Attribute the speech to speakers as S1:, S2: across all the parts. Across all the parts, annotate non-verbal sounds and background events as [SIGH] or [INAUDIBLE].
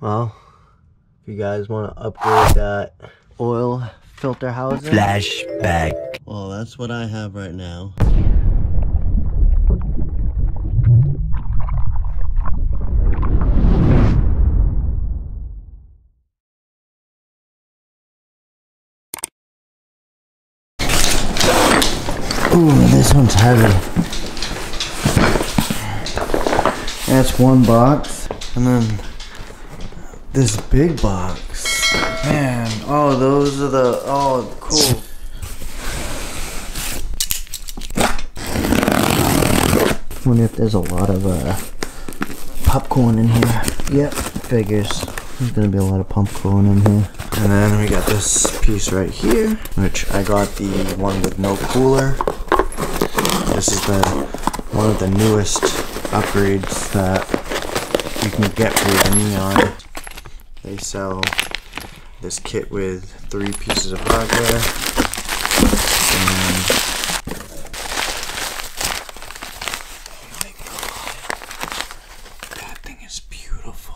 S1: Well, if you guys want to upgrade that oil filter housing.
S2: Flashback.
S1: Well, that's what I have right now. Ooh, this one's heavy. That's one box. And then this big box. Man, oh, those are the, oh, cool. Wonder if there's a lot of uh, popcorn in here. Yep, figures. There's gonna be a lot of popcorn in here. And then we got this piece right here, which I got the one with no cooler. This is the one of the newest upgrades that you can get for the Neon. They sell this kit with three pieces of hardware. And that thing is beautiful.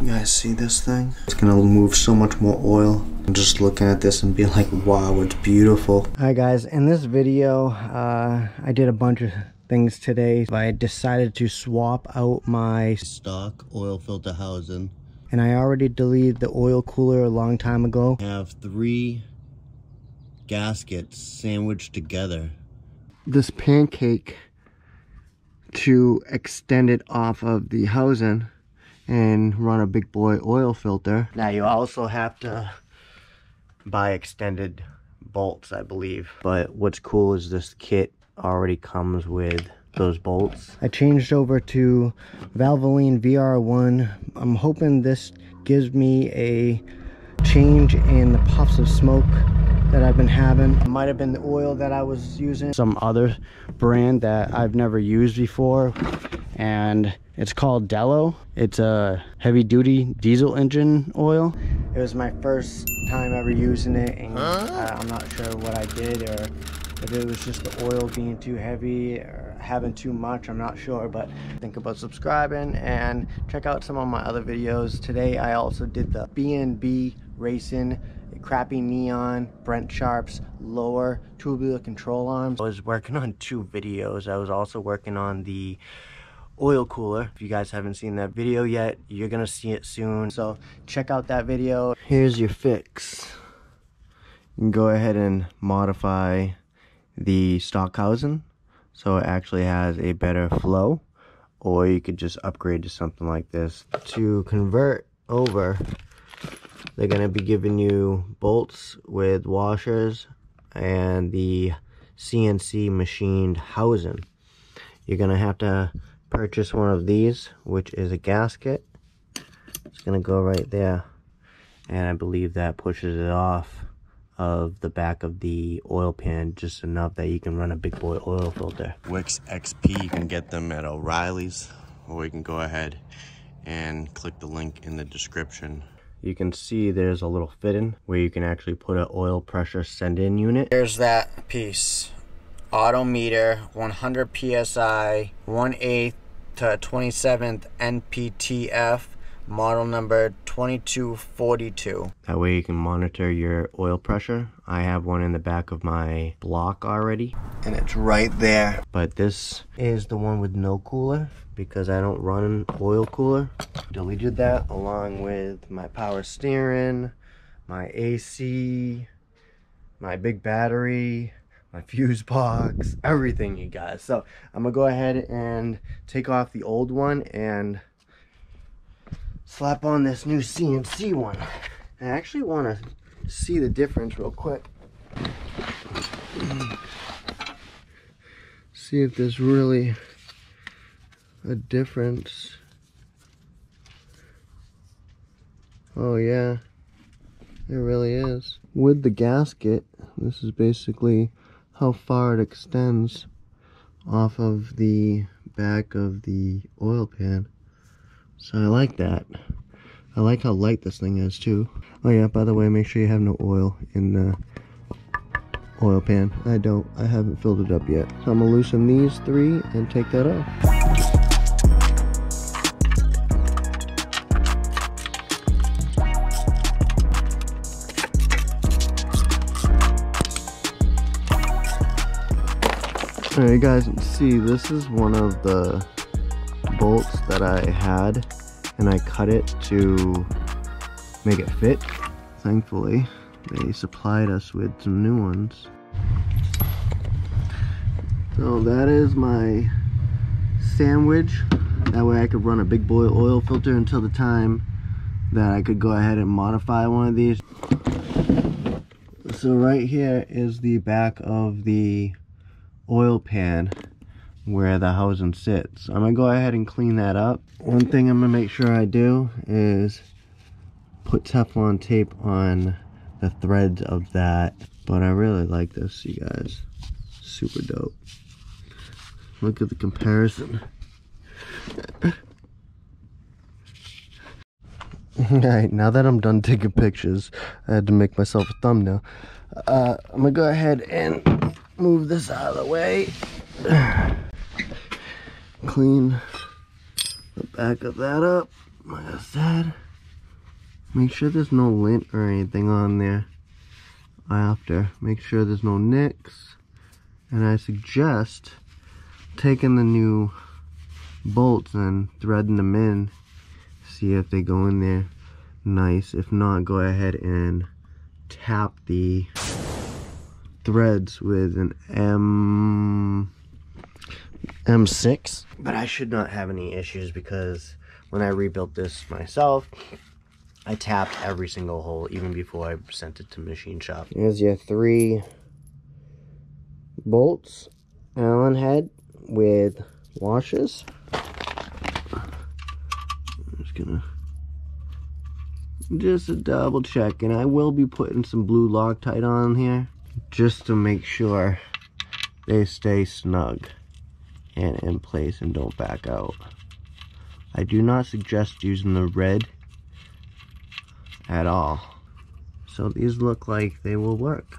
S1: You guys see this thing? It's gonna move so much more oil. I'm just looking at this and be like, wow, it's beautiful. Hi guys, in this video, uh, I did a bunch of things today. I decided to swap out my stock oil filter housing. And I already deleted the oil cooler a long time ago. I have three gaskets sandwiched together. This pancake to extend it off of the housing and run a big boy oil filter. Now you also have to buy extended bolts, I believe. But what's cool is this kit already comes with those bolts. I changed over to Valvoline VR1. I'm hoping this gives me a change in the puffs of smoke that I've been having. It might have been the oil that I was using. Some other brand that I've never used before. And it's called Delo. It's a heavy duty diesel engine oil. It was my first time ever using it and uh, I'm not sure what I did or it was just the oil being too heavy or having too much i'm not sure but think about subscribing and check out some of my other videos. Today i also did the bnb racing crappy neon brent sharps lower tubular control arms. I was working on two videos. I was also working on the oil cooler. If you guys haven't seen that video yet you're gonna see it soon. So check out that video. Here's your fix. You can go ahead and modify the stock housing so it actually has a better flow or you could just upgrade to something like this. To convert over they're going to be giving you bolts with washers and the CNC machined housing. You're going to have to purchase one of these which is a gasket. It's going to go right there and I believe that pushes it off of the back of the oil pan just enough that you can run a big boy oil filter. Wix XP, you can get them at O'Reilly's or you can go ahead and click the link in the description. You can see there's a little fitting where you can actually put an oil pressure send in unit. There's that piece. Auto meter, 100 PSI, 1 8 to 27th NPTF model number 2242. That way you can monitor your oil pressure. I have one in the back of my block already. And it's right there. But this is the one with no cooler because I don't run an oil cooler. Deleted that along with my power steering, my AC, my big battery, my fuse box, everything you guys. So I'm gonna go ahead and take off the old one and slap on this new CNC one. I actually want to see the difference real quick. See if there's really a difference. Oh yeah, it really is. With the gasket, this is basically how far it extends off of the back of the oil pan. So I like that. I like how light this thing is too. Oh yeah, by the way, make sure you have no oil in the oil pan. I don't. I haven't filled it up yet. So I'm going to loosen these three and take that off. Alright guys, see this is one of the bolts that I had and I cut it to make it fit. Thankfully they supplied us with some new ones. So that is my sandwich. That way I could run a big boy oil filter until the time that I could go ahead and modify one of these. So right here is the back of the oil pan where the housing sits. I'm gonna go ahead and clean that up. One thing I'm gonna make sure I do is put Teflon tape on the threads of that. But I really like this, you guys. Super dope. Look at the comparison. [LAUGHS] Alright, now that I'm done taking pictures, I had to make myself a thumbnail. Uh, I'm gonna go ahead and move this out of the way. [SIGHS] Clean the back of that up, like I said. Make sure there's no lint or anything on there after. Make sure there's no nicks. And I suggest taking the new bolts and threading them in see if they go in there nice if not go ahead and tap the threads with an M M6 but I should not have any issues because when I rebuilt this myself I tapped every single hole even before I sent it to machine shop. Here's your three bolts Allen head with washers gonna just a double check and I will be putting some blue Loctite on here just to make sure they stay snug and in place and don't back out. I do not suggest using the red at all. So these look like they will work.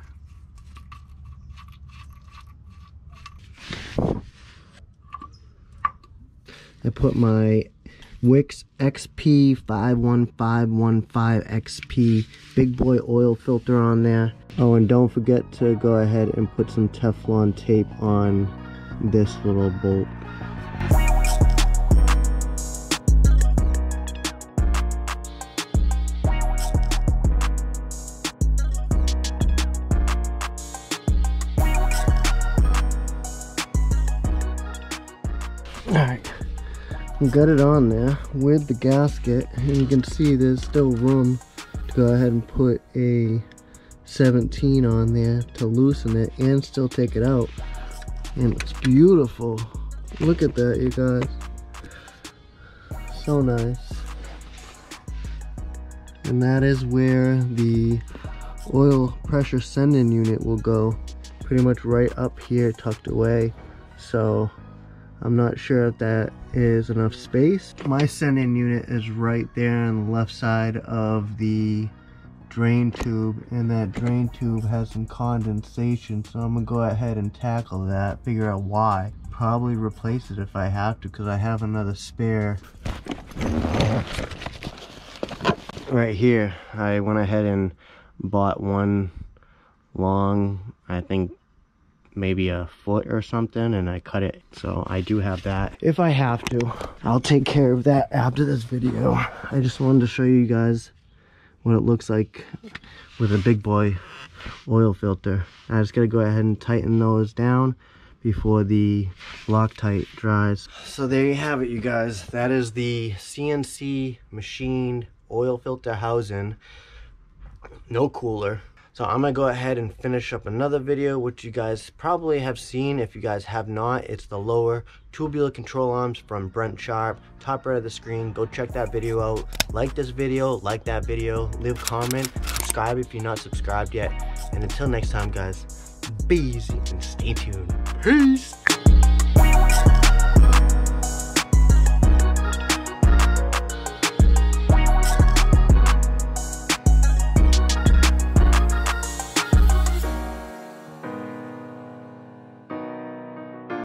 S1: I put my Wix XP51515XP big boy oil filter on there. Oh, and don't forget to go ahead and put some Teflon tape on this little bolt. Alright, got it on there with the gasket and you can see there's still room to go ahead and put a 17 on there to loosen it and still take it out and it's beautiful. Look at that you guys. So nice. And that is where the oil pressure sending unit will go. Pretty much right up here tucked away. So I'm not sure if that is enough space. My send-in unit is right there on the left side of the drain tube and that drain tube has some condensation so I'm gonna go ahead and tackle that figure out why. Probably replace it if I have to because I have another spare. Right here I went ahead and bought one long I think maybe a foot or something and I cut it so I do have that. If I have to I'll take care of that after this video. I just wanted to show you guys what it looks like with a big boy oil filter. I just gotta go ahead and tighten those down before the Loctite dries. So there you have it you guys. That is the CNC machined oil filter housing. No cooler so I'm gonna go ahead and finish up another video, which you guys probably have seen. If you guys have not, it's the lower tubular control arms from Brent Sharp. Top right of the screen, go check that video out. Like this video, like that video, leave a comment, subscribe if you're not subscribed yet. And until next time, guys, be easy and stay tuned. Peace!